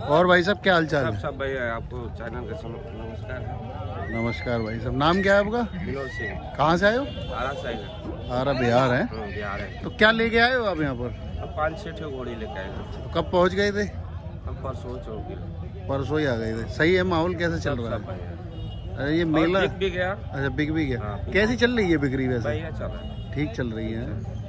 और भाई साहब क्या हाल चाल सब है? सब भाई आपको चैनल का नमस्कार। नमस्कार भाई साहब नाम क्या है आपका? विनोद सिंह। कहाँ से आए हो? आरा साइड आरा बिहार है। हाँ, बिहार है। तो क्या लेके आए हो आप यहाँ पर? पाँच छः ठे घोड़ी लेके आए तो कब पहुँच गए थे? हम परसों चौकी परसों ही आ गए थे। सही है माहौल कैसे चल रहा है? अरे ये मेला बिक भी गया। अच्छा बिक भी गया। हाँ, कैसी चल रही है बिक्री वैसे? ठीक चल रही है।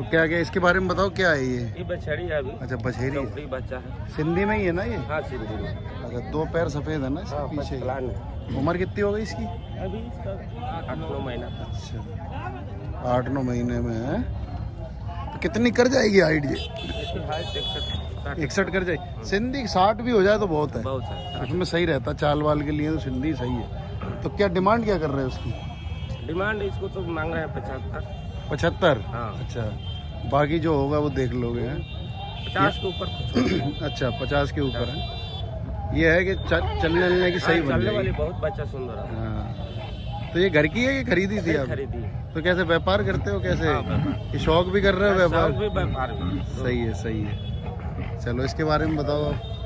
तो क्या क्या इसके बारे में बताओ क्या है ये? ये बछड़ी है अभी। अच्छा बछेरी। बच्चा है। सिंधी में ही है ना ये? हाँ सिंधी में। अच्छा दो पैर सफ़ेद है ना इसके हाँ पीछे? उम्र कितनी हो गई इसकी? अभी इसका आठ नौ महीना। अच्छा। आठ नौ महीने में है। तो कितनी कर जाएगी हाइट ये? इकसठ इकसठ कर जाएगी सिंधी साठ भी हो जाए तो बहुत है। बहुत है। उसमें सही रहता चाल वाल के लिए तो सिंधी सही है। तो क्या डिमांड क्या कर रहे हैं उसकी? डिमांड इसको तो मांग रहे हैं पचहत्तर। पचहत्तर? हाँ। अच्छा। बाकी जो होगा वो देख लोगे हैं? पचास के ऊपर अच्छा पचास के ऊपर है। ये है कि चलने चलने की सही हाँ, चलने वाली बहुत बच्चा सुंदर है। हाँ। तो ये घर की है कि खरीदी थी आप? खरीदी तो कैसे व्यापार करते हो कैसे? हाँ, ये शौक भी कर रहे हो व्यापार? भी व्यापार सही है सही है। चलो इसके बारे में बताओ आप।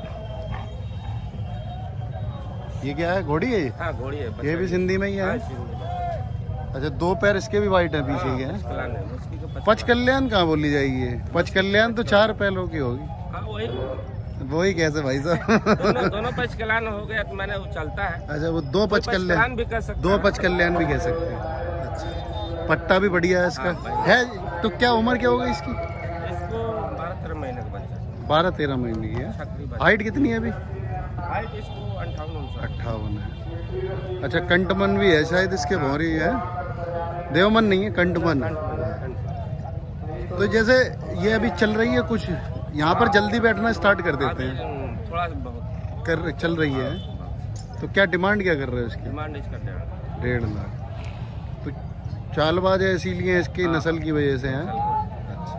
ये क्या है घोड़ी है ये? हाँ घोड़ी है ये भी सिंधी में ही हाँ, है। अच्छा दो पैर इसके भी वाइट है पीछे हाँ, के है, उसकी तो पच कल्याण कहाँ बोली जाएगी ये? पच कल्याण तो चार पैरों की होगी। हाँ वही। वही कैसे भाई साहब? दोनों दोनों पचकलान हो गया तो मैंने वो चलता है। अच्छा वो दो पच कल्याण भी कर सकते दो पच कल्याण भी कह सकते हैं। अच्छा पट्टा भी बढ़िया है इसका। हाँ, है तो क्या उम्र क्या होगी इसकी? इसको बारह तेरह महीने का बच्चा बारह तेरह महीने की है। हाइट कितनी है अभी? हाइट इसको अट्ठावन है। अच्छा कंटमन भी है शायद इसके भौरी है। देवमन नहीं है कंटमन तो जैसे ये अभी चल रही है कुछ यहाँ पर जल्दी बैठना स्टार्ट कर देते हैं। थोड़ा कर चल रही है। तो क्या डिमांड क्या कर रहे हो इसकी? डिमांड इसका डेढ़ लाख। तो चालबाज है इसीलिए इसकी हाँ। नस्ल की वजह से है? अच्छा।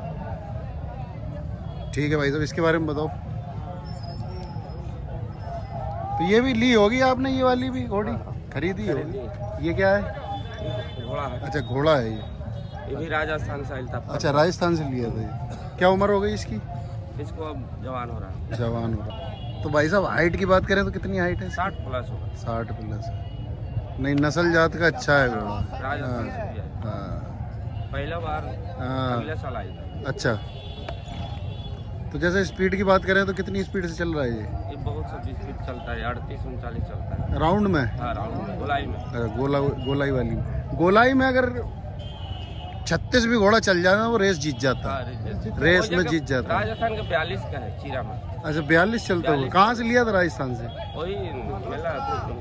ठीक है भाई साहब इसके बारे में बताओ। तो ये भी ली होगी आपने ये वाली भी घोड़ी? खरीदी होगी। ये क्या है? घोड़ा है। अच्छा घोड़ा है ये। ये भी राजस्थान से आयल था। अच्छा राजस्थान से लिया था ये। क्या उम्र हो गई इसकी? इसको अब जवान हो रहा है। जवान हो रहा तो भाई साहब हाइट की बात करें तो कितनी हाइट है साठ प्लस होगा। साठ प्लस नहीं नस्ल जात का अच्छा है घोड़ा राजस्थान से भी है। हाँ पहला बार हाँ। अगले साल आई अच्छा। तो जैसे स्पीड की बात करें तो कितनी स्पीड से चल रहा है ये? बहुत सा स्पीड चलता है अड़तीस उनचालीस चलता है। राउंड में? हाँ राउंड में गोलाई में। गोला गोलाई वाली। गोलाई में अगर छत्तीस भी घोड़ा चल जाए ना वो रेस जीत जाता हाँ, है रेस- रेस में जीत जाता है। राजस्थान का बयालीस का है चीरा में अच्छा बयालीस चलता 42 कहाँ से लिया था राजस्थान से? वही मेला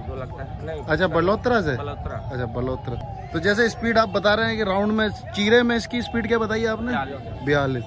जो लगता है। नहीं अच्छा बलोत्रा से? बलोत्रा। अच्छा बलोत्रा। तो जैसे स्पीड आप बता रहे हैं कि राउंड में चीरे में इसकी स्पीड क्या बताई आपने? बयालीस। बयालीस।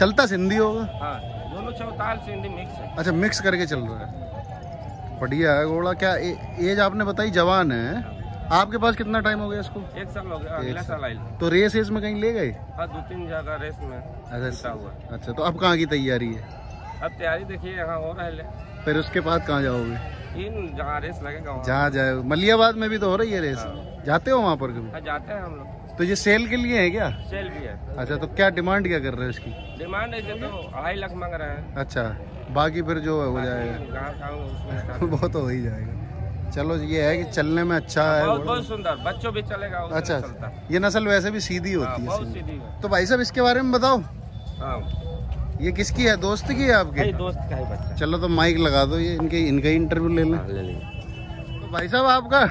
चलता सिंधी होगा? हाँ। दोनों चौताल से मिक्स है। अच्छा मिक्स करके चल रहा है। बढ़िया है घोड़ा क्या ए, एज आपने बताई जवान है। आपके पास कितना टाइम हो गया इसको? एक साल हो गया अगला साल आई तो रेस रेस में कहीं ले गए? हाँ दो तीन जगह रेस में अच्छा हुआ अच्छा तो अब कहाँ की तैयारी है? अब तैयारी देखिए यहाँ हो रहा है फिर उसके बाद कहाँ जाओगे? इन जहाँ रेस लगेगा जहाँ जाए मलियाबाद में भी तो हो रही है रेस हाँ। जाते हो वहाँ पर कभी? हाँ, जाते हैं हम लोग। तो ये सेल के लिए है क्या? सेल भी है। अच्छा तो क्या डिमांड क्या कर रहे हो इसकी? डिमांड ऐसे तो अढ़ाई लाख मांग रहे हैं। अच्छा बाकी फिर जो है हो जाएगा। जहाँ खाऊँगा उसमें start। वो तो हो ही जाएगा। चलो ये है कि चलने में अच्छा है बहुत बहुत सुंदर। बच्चों भी चलेगा अच्छा चलता। ये नस्ल वैसे भी सीधी हाँ, होती है बहुत सीधी। है। तो भाई साहब इसके बारे में बताओ। हाँ। ये किसकी है? दोस्त की है आपके? दोस्त का ही बच्चा। चलो तो माइक लगा दो ये इनके इनका इंटरव्यू ले लें। हाँ, ले तो भाई साहब आपका?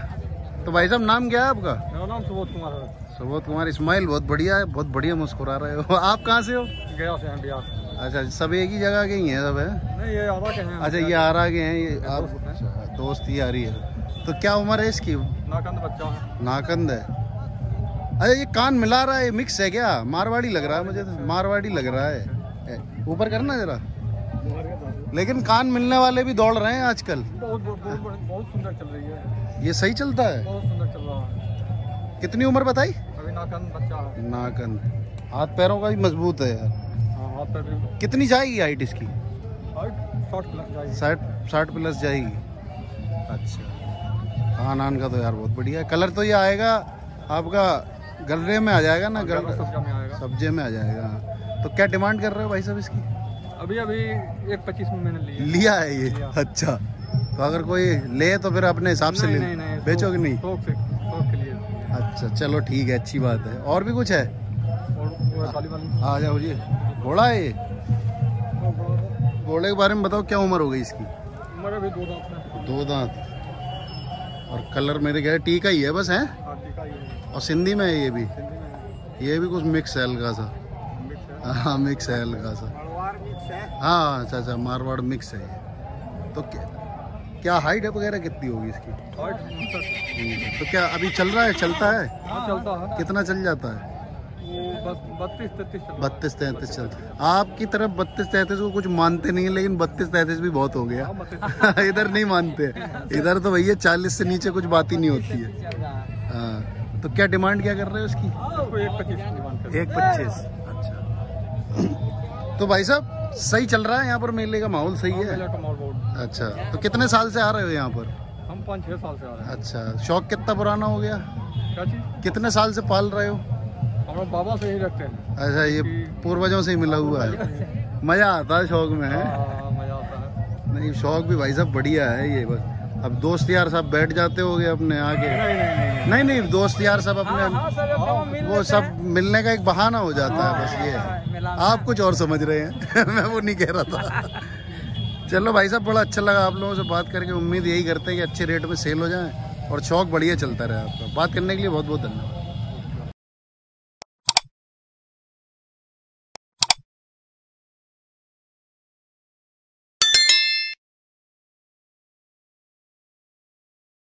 तो भाई साहब नाम क्या है आपका? मेरा नाम सुबोध कुमार है। सुबोध कुमार इस्माइल बहुत बढ़िया है बहुत बढ़िया मुस्कुरा रहे हो। आप कहाँ से हो? गया से हैं बिहार अच्छा सब एक ही जगह के ही हैं सब है? नहीं ये के हैं अच्छा ये आ रहा के हैं ये आप अच्छा, दोस्त ही आ रही है। तो क्या उम्र है इसकी? नाकंद बच्चा है। नाकंद है। अच्छा ये कान मिला रहा है मिक्स है क्या? मारवाड़ी लग रहा है मुझे तो मारवाड़ी लग रहा है। ऊपर करना जरा। लेकिन कान मिलने वाले भी दौड़ रहे हैं आजकल। बहुत बहुत बहुत बहुत सुंदर चल रही है। ये सही चलता है? बहुत सुंदर चल रहा है। कितनी उम्र बताई? अभी नाकंद बच्चा। है नाकंद हाथ पैरों का भी मज़बूत है यार। हाँ हाथ पे भी कितनी जाएगी हाइट इसकी? साठ साठ प्लस जाएगी। अच्छा। खान आन का तो यार बहुत बढ़िया है। कलर तो ये आएगा आपका गलरे में आ जाएगा ना? गल सब्जा में आ जाएगा हाँ। तो क्या डिमांड कर रहे हो भाई साहब इसकी? अभी अभी एक पच्चीस में मैंने लिया। लिया है ये? लिया। अच्छा। तो अगर कोई ले तो फिर अपने हिसाब से नहीं ले नहीं नहीं बेचोगे नहीं? शौक से शौक के लिए। अच्छा चलो ठीक है अच्छी बात है। और भी कुछ है? आ जाओ जी। घोड़ा है ये? घोड़े के बारे में बताओ क्या उम्र हो गई इसकी? उम्र अभी दो दांत दो दांत। और कलर मेरे कह टीका ही है बस है? हाँ ही है। और सिंधी में है ये भी? ये भी कुछ मिक्स है हल्का सा। है हाँ मिक्स है हल्का सा। है? हाँ अच्छा अच्छा मारवाड़ मिक्स है ये। तो क्या क्या हाइट है वगैरह कितनी होगी इसकी? हाइट तो क्या अभी चल रहा है चलता है? हाँ चलता है। कितना चल जाता है? वो बत्तीस तैतीस चल बत्तीस तैंतीस चलता आपकी तरफ़ बत्तीस तैंतीस को कुछ मानते नहीं है लेकिन बत्तीस तैंतीस भी बहुत हो गया। हाँ, इधर नहीं मानते। इधर तो भैया चालीस से नीचे कुछ बात ही नहीं होती है। हाँ तो क्या डिमांड क्या कर रहे हो उसकी एक पच्चीस डिमांड कर एक पच्चीस अच्छा तो भाई साहब सही चल रहा है यहाँ पर मेले का माहौल? सही है? बहुत अच्छा तो कितने साल से आ रहे हो यहाँ पर? हम पाँच छः साल से आ रहे हैं। अच्छा शौक कितना पुराना हो गया? कितने साल से पाल रहे हो? हम बाबा से ही रखते हैं। अच्छा ये पूर्वजों से ही मिला हुआ है। मज़ा आता है शौक में है हाँ, मज़ा आता है। नहीं शौक भी भाई साहब बढ़िया है ये बस। अब दोस्त यार सब बैठ जाते होगे अपने आगे। नहीं नहीं नहीं नहीं। नहीं दोस्त यार सब अपने वो सब मिलने का एक बहाना हो जाता है बस ये। है। आप कुछ और समझ रहे हैं? मैं वो नहीं कह रहा था। चलो भाई साहब बड़ा अच्छा लगा आप लोगों से बात करके। उम्मीद यही करते हैं कि अच्छे रेट में सेल हो जाए और शौक बढ़िया चलता रहे आपका। बात करने के लिए बहुत बहुत धन्यवाद।